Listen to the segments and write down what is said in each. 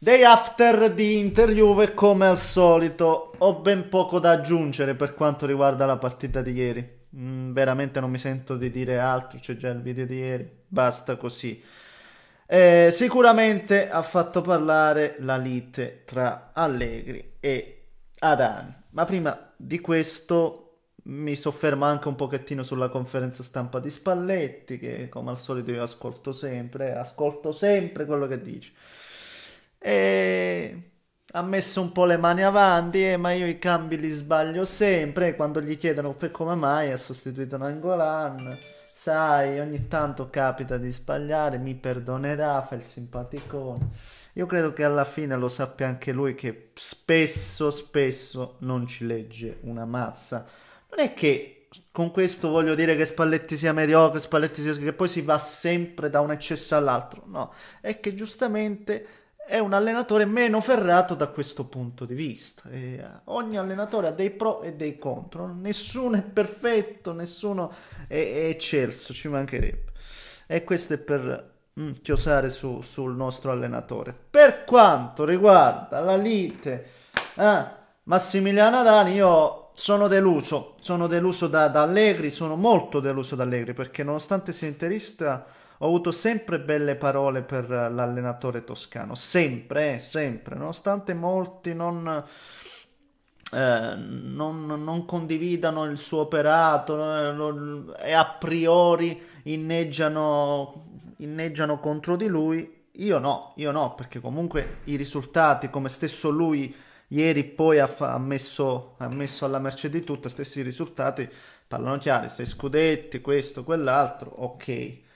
Day after di Inter Juve, come al solito, ho ben poco da aggiungere per quanto riguarda la partita di ieri. Mm, veramente non mi sento di dire altro, c'è già il video di ieri, basta così. Eh, sicuramente ha fatto parlare la lite tra Allegri e Adani, ma prima di questo mi soffermo anche un pochettino sulla conferenza stampa di Spalletti, che come al solito io ascolto sempre, ascolto sempre quello che dice. E ha messo un po' le mani avanti, eh, ma io i cambi li sbaglio sempre. Quando gli chiedono per come mai ha sostituito Nangolan, sai, ogni tanto capita di sbagliare, mi perdonerà, fa il simpaticone. Io credo che alla fine lo sappia anche lui che spesso, spesso non ci legge una mazza. Non è che con questo voglio dire che Spalletti sia mediocre, Spalletti sia che poi si va sempre da un eccesso all'altro. No, è che giustamente è un allenatore meno ferrato da questo punto di vista. E ogni allenatore ha dei pro e dei contro, nessuno è perfetto, nessuno è, è eccelso, ci mancherebbe. E questo è per mm, chiosare su, sul nostro allenatore. Per quanto riguarda la lite eh, Massimiliano Dani, io sono deluso, sono deluso da, da Allegri, sono molto deluso da Allegri perché nonostante sia interista ho avuto sempre belle parole per l'allenatore toscano, sempre, eh, sempre, nonostante molti non, eh, non, non, condividano il suo operato eh, e a priori inneggiano, inneggiano contro di lui, io no, io no, perché comunque i risultati, come stesso lui ieri poi ha, fa- ha, messo, ha messo alla merce di tutto, stessi risultati, parlano chiari, sei scudetti, questo, quell'altro, ok.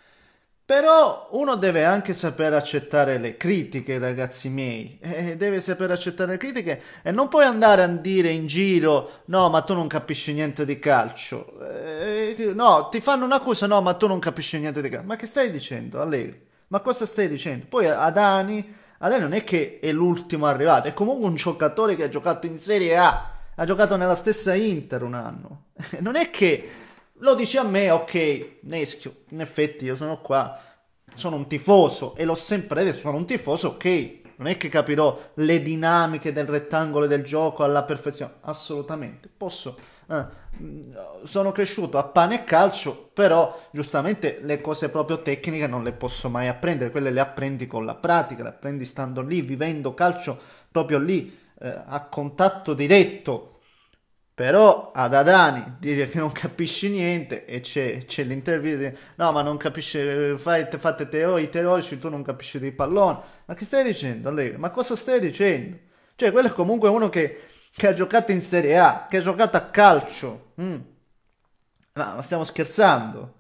Però uno deve anche sapere accettare le critiche, ragazzi miei. Eh, deve sapere accettare le critiche e non puoi andare a dire in giro: no, ma tu non capisci niente di calcio. Eh, no, ti fanno un'accusa: no, ma tu non capisci niente di calcio. Ma che stai dicendo, Allegri? Ma cosa stai dicendo? Poi Adani, Adani non è che è l'ultimo arrivato, è comunque un giocatore che ha giocato in Serie A. Ha giocato nella stessa Inter un anno. non è che lo dici a me, ok, Neschio, in effetti io sono qua, sono un tifoso e l'ho sempre detto, sono un tifoso, ok, non è che capirò le dinamiche del rettangolo del gioco alla perfezione, assolutamente, posso, eh, sono cresciuto a pane e calcio, però giustamente le cose proprio tecniche non le posso mai apprendere, quelle le apprendi con la pratica, le apprendi stando lì, vivendo calcio proprio lì, eh, a contatto diretto però ad Adani dire che non capisci niente e c'è, c'è l'intervista no ma non capisce, fai, fate teori, teorici, tu non capisci di pallone. Ma che stai dicendo Allegri? Ma cosa stai dicendo? Cioè quello è comunque uno che, che ha giocato in Serie A, che ha giocato a calcio. Mm. Ma, ma stiamo scherzando?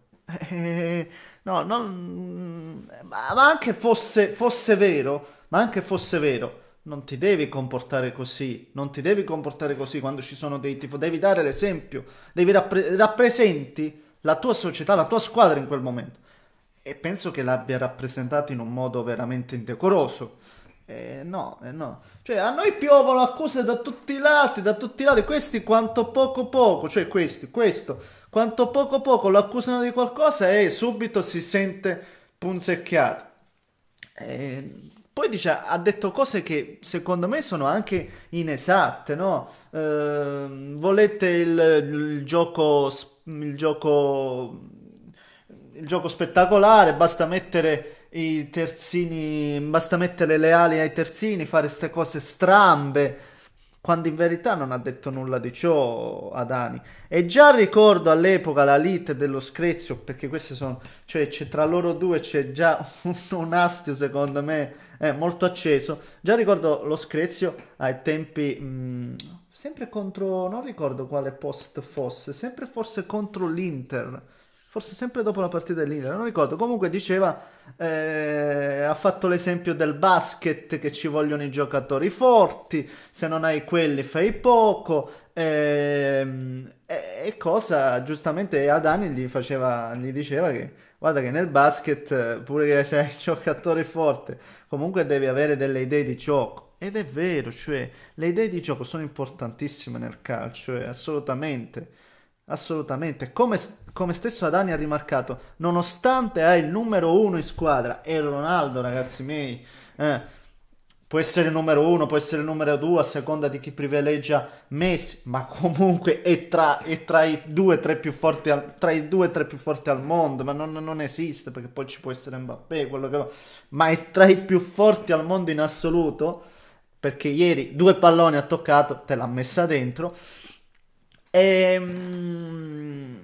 Eh, no, non, ma anche fosse, fosse vero, ma anche fosse vero non ti devi comportare così, non ti devi comportare così quando ci sono dei tifo, devi dare l'esempio, devi rappre- rappresenti la tua società, la tua squadra in quel momento. E penso che l'abbia rappresentato in un modo veramente indecoroso. Eh, no, eh, no. Cioè, a noi piovono accuse da tutti i lati, da tutti i lati. Questi quanto poco poco, cioè questi, questo, quanto poco poco lo accusano di qualcosa e subito si sente punzecchiato. Eh, poi dice, ha detto cose che secondo me sono anche inesatte, no? Eh, volete il, il, gioco, il, gioco, il gioco spettacolare, basta mettere i terzini, basta mettere le ali ai terzini, fare queste cose strambe quando in verità non ha detto nulla di ciò Adani. E già ricordo all'epoca la lite dello Screzio, perché queste sono, cioè tra loro due c'è già un, un astio secondo me eh, molto acceso. Già ricordo lo Screzio ai tempi, mh, mm, sempre contro, non ricordo quale post fosse, sempre forse contro l'Inter forse sempre dopo la partita dell'Inter, non ricordo. Comunque diceva, eh, ha fatto l'esempio del basket che ci vogliono i giocatori forti, se non hai quelli fai poco. Eh, e cosa giustamente Adani gli, faceva, gli diceva che guarda che nel basket, pure che sei giocatore forte, comunque devi avere delle idee di gioco. Ed è vero, cioè le idee di gioco sono importantissime nel calcio, eh, assolutamente. Assolutamente, come, come, stesso Adani ha rimarcato, nonostante hai il numero uno in squadra e Ronaldo, ragazzi miei, eh, può essere il numero uno, può essere il numero due a seconda di chi privilegia Messi, ma comunque è tra, è tra i due o tre più forti al, tra i due tre più forti al mondo, ma non, non, esiste perché poi ci può essere Mbappé, quello che ma è tra i più forti al mondo in assoluto perché ieri due palloni ha toccato, te l'ha messa dentro. E, ehm,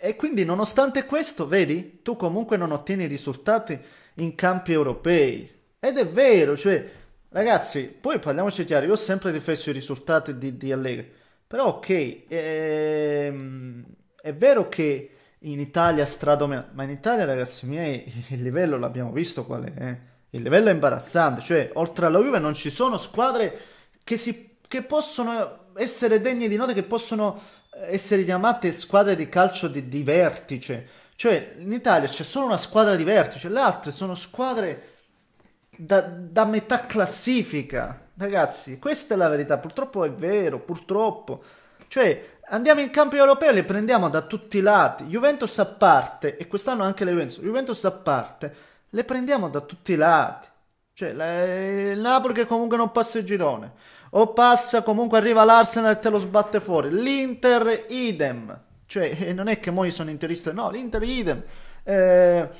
e quindi nonostante questo, vedi, tu comunque non ottieni risultati in campi europei. Ed è vero, cioè Ragazzi, poi parliamoci chiaro, io ho sempre difeso i risultati di, di Allegri, però ok, ehm, è vero che in Italia stradomina, ma in Italia ragazzi miei il livello l'abbiamo visto qual è, eh? il livello è imbarazzante, cioè oltre alla Juve non ci sono squadre che, si, che possono essere degne di nota, che possono essere chiamate squadre di calcio di, di vertice, cioè in Italia c'è solo una squadra di vertice, le altre sono squadre da, da metà classifica. Ragazzi, questa è la verità. Purtroppo è vero, purtroppo. Cioè, andiamo in campo europeo e le prendiamo da tutti i lati. Juventus a parte, e quest'anno anche le Juventus, Juventus a parte, le prendiamo da tutti i lati. Cioè, la, il Napoli che comunque non passa il girone. O passa, comunque arriva l'Arsenal e te lo sbatte fuori. L'Inter, idem. Cioè, non è che moi sono interista, no, l'Inter, idem. Eh,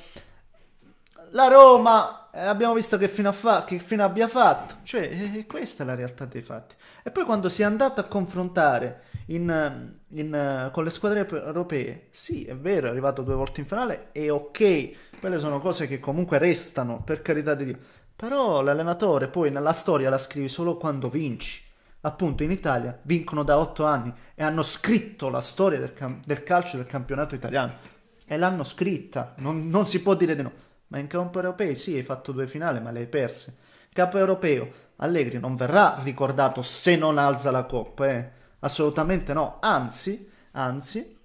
la Roma eh, abbiamo visto che fino, fa- che fino, abbia fatto, cioè eh, questa è la realtà dei fatti. E poi quando si è andato a confrontare in, in, uh, con le squadre europee, sì, è vero, è arrivato due volte in finale, e ok, quelle sono cose che comunque restano, per carità di Dio. Però l'allenatore poi nella storia la scrivi solo quando vinci. Appunto in Italia vincono da otto anni e hanno scritto la storia del, cam- del calcio del campionato italiano. E l'hanno scritta, non, non si può dire di no. Ma in campo europeo sì, hai fatto due finali, ma le hai perse. In campo europeo Allegri non verrà ricordato se non alza la coppa, eh? assolutamente no. Anzi, anzi,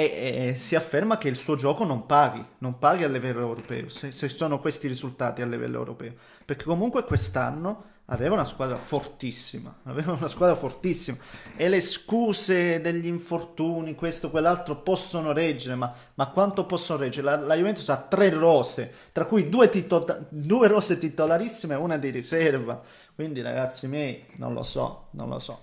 e, e, si afferma che il suo gioco non paghi, non paghi a livello europeo, se, se sono questi risultati a livello europeo. Perché comunque quest'anno aveva una squadra fortissima, aveva una squadra fortissima e le scuse degli infortuni, questo, quell'altro possono reggere, ma, ma quanto possono reggere? La, la, Juventus ha tre rose, tra cui due, tito- due rose titolarissime e una di riserva, quindi ragazzi miei, non lo so, non lo so.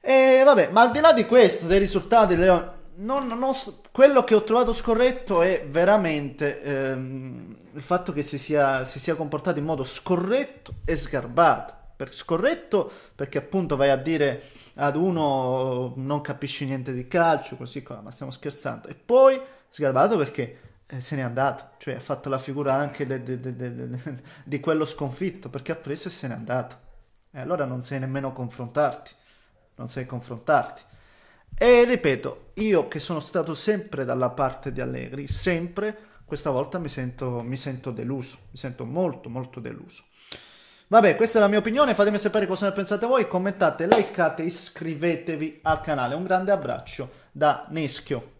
E vabbè, ma al di là di questo, dei risultati, Leone, non, non, quello che ho trovato scorretto è veramente ehm, il fatto che si sia, si sia, comportato in modo scorretto e sgarbato. Per scorretto perché appunto vai a dire ad uno non capisci niente di calcio, così qua, ma stiamo scherzando. E poi sgarbato perché eh, se n'è andato, cioè ha fatto la figura anche di quello sconfitto perché ha preso e se n'è andato. E allora non sai nemmeno confrontarti, non sai confrontarti. E ripeto, io che sono stato sempre dalla parte di Allegri, sempre, questa volta mi sento, mi sento deluso, mi sento molto molto deluso. Vabbè, questa è la mia opinione, fatemi sapere cosa ne pensate voi, commentate, likeate, iscrivetevi al canale. Un grande abbraccio da Neschio.